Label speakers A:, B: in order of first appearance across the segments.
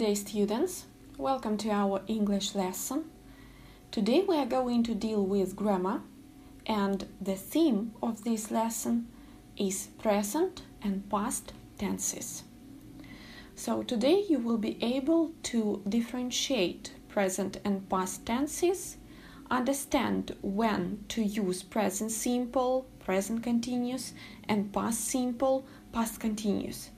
A: day, students. Welcome to our English lesson. Today we are going to deal with grammar, and the theme of this lesson is present and past tenses. So, today you will be able to differentiate present and past tenses, understand when to use present simple, present continuous, and past simple, past continuous.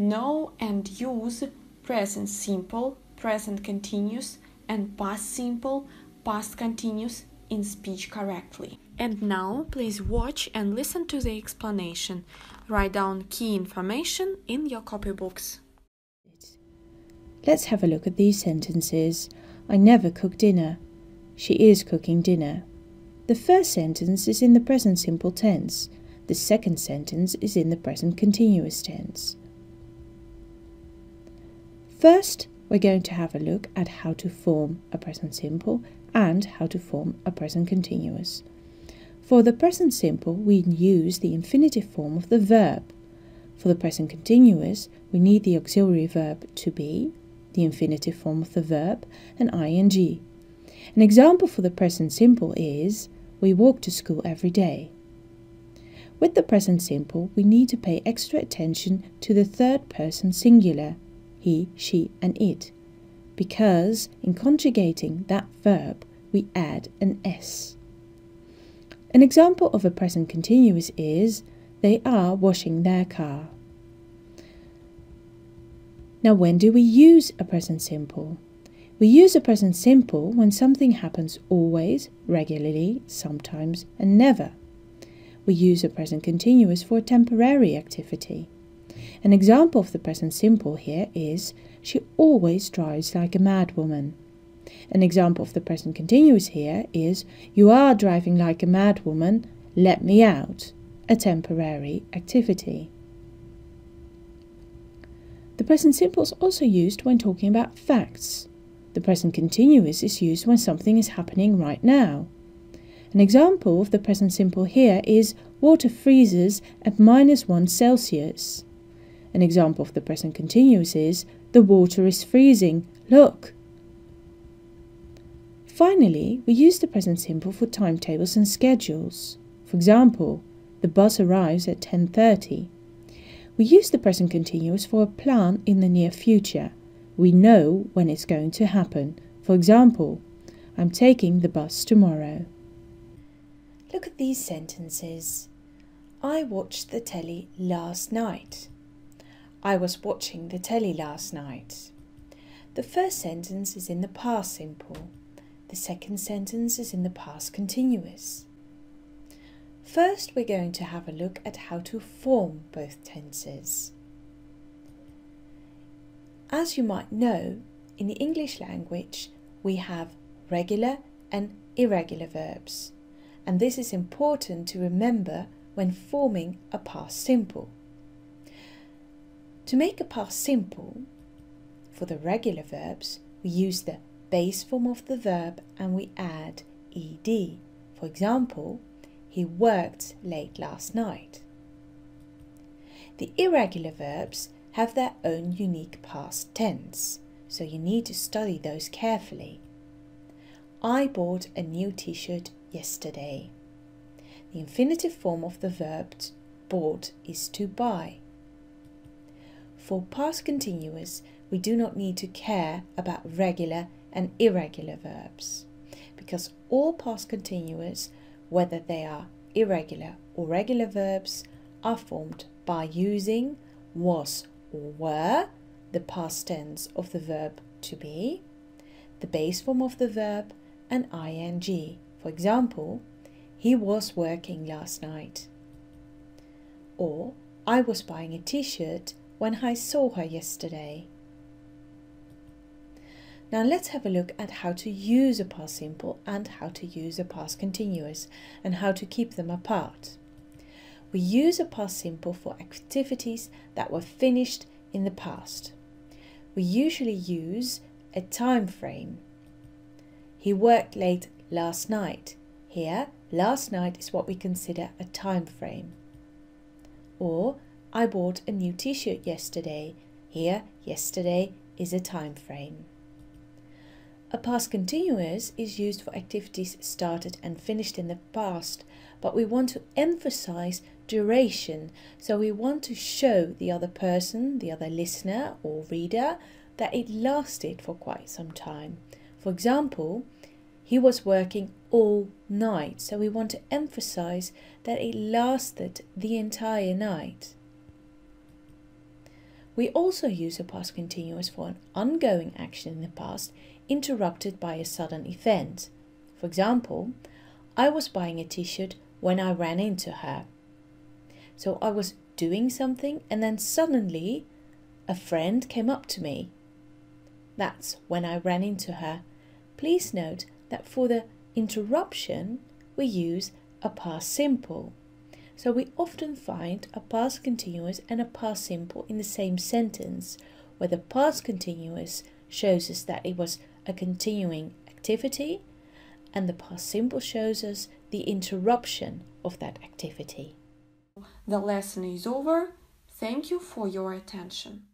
A: Know and use present simple, present continuous, and past simple, past continuous in speech correctly. And now, please watch and listen to the explanation. Write down key information in your copybooks.
B: Let's have a look at these sentences. I never cook dinner. She is cooking dinner. The first sentence is in the present simple tense. The second sentence is in the present continuous tense. First, we're going to have a look at how to form a present simple and how to form a present continuous. For the present simple, we use the infinitive form of the verb. For the present continuous, we need the auxiliary verb to be, the infinitive form of the verb, and ing. An example for the present simple is we walk to school every day. With the present simple, we need to pay extra attention to the third person singular he, she, and it, because in conjugating that verb we add an s. An example of a present continuous is they are washing their car. Now, when do we use a present simple? We use a present simple when something happens always, regularly, sometimes, and never. We use a present continuous for a temporary activity. An example of the present simple here is she always drives like a madwoman. An example of the present continuous here is you are driving like a madwoman, let me out, a temporary activity. The present simple is also used when talking about facts. The present continuous is used when something is happening right now. An example of the present simple here is water freezes at minus 1 Celsius. An example of the present continuous is the water is freezing. Look. Finally, we use the present simple for timetables and schedules. For example, the bus arrives at 10:30. We use the present continuous for a plan in the near future. We know when it's going to happen. For example, I'm taking the bus tomorrow. Look at these sentences. I watched the telly last night. I was watching the telly last night. The first sentence is in the past simple. The second sentence is in the past continuous. First, we're going to have a look at how to form both tenses. As you might know, in the English language, we have regular and irregular verbs, and this is important to remember when forming a past simple. To make a past simple, for the regular verbs, we use the base form of the verb and we add ed. For example, he worked late last night. The irregular verbs have their own unique past tense, so you need to study those carefully. I bought a new t shirt yesterday. The infinitive form of the verb bought is to buy. For past continuous, we do not need to care about regular and irregular verbs because all past continuous, whether they are irregular or regular verbs, are formed by using was or were, the past tense of the verb to be, the base form of the verb, and ing. For example, he was working last night. Or I was buying a t shirt when I saw her yesterday. Now let's have a look at how to use a past simple and how to use a past continuous and how to keep them apart. We use a past simple for activities that were finished in the past. We usually use a time frame. He worked late last night. Here, last night is what we consider a time frame. Or I bought a new t shirt yesterday. Here, yesterday is a time frame. A past continuous is used for activities started and finished in the past, but we want to emphasize duration. So we want to show the other person, the other listener or reader, that it lasted for quite some time. For example, he was working all night, so we want to emphasize that it lasted the entire night. We also use a past continuous for an ongoing action in the past interrupted by a sudden event. For example, I was buying a t shirt when I ran into her. So I was doing something and then suddenly a friend came up to me. That's when I ran into her. Please note that for the interruption we use a past simple. So we often find a past continuous and a past simple in the same sentence, where the past continuous shows us that it was a continuing activity, and the past simple shows us the interruption of that activity.
A: The lesson is over. Thank you for your attention.